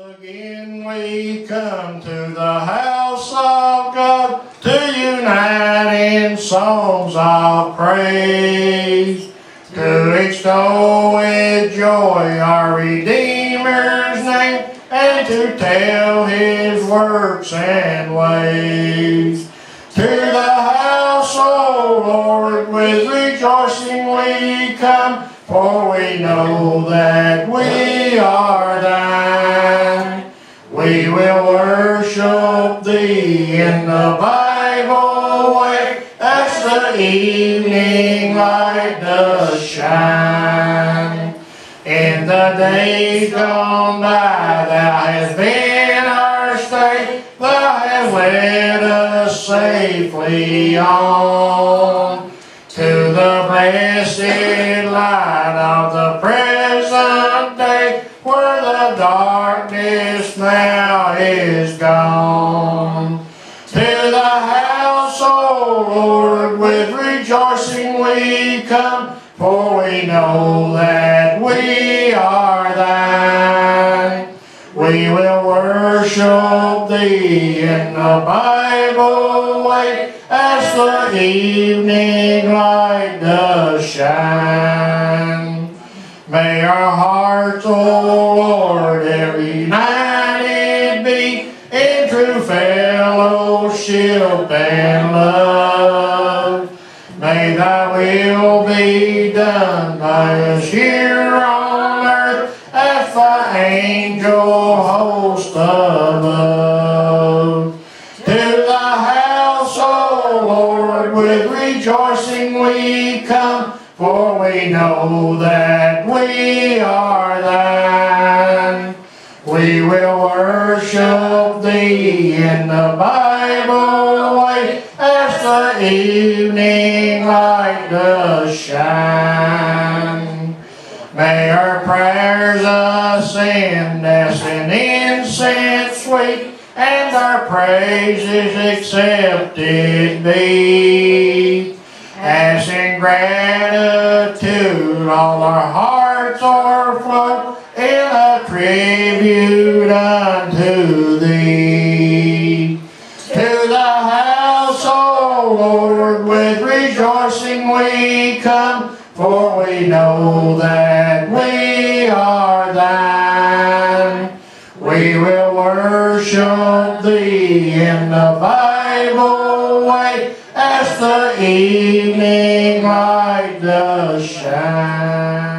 again we come to the house of God to unite in songs of praise, to extol with joy our Redeemer's name, and to tell his works and ways. To the house, O Lord, with rejoicing we come, for we know that we in the Bible way, as the evening light does shine. In the days gone by, thou hast been our stay, thou hast led us safely on to the blessed light of the present day, where the darkness now is gone. To the house, O Lord, with rejoicing we come, for we know that we are thine. We will worship thee in the Bible way, as the evening light does shine. May our hearts, O Lord, every united be in true fellowship and love. Will be done by us here on earth as the angel host above. To the house, O Lord, with rejoicing we come, for we know that we are thine. In the Bible way, as the evening light does shine. May our prayers ascend as an incense sweet, and our praises accepted be. As in gratitude all our hearts are o'erflow in a tribute unto thee. To the house, O Lord, with rejoicing we come, for we know that we are thine. We will worship thee in the Bible way, as the evening light does shine.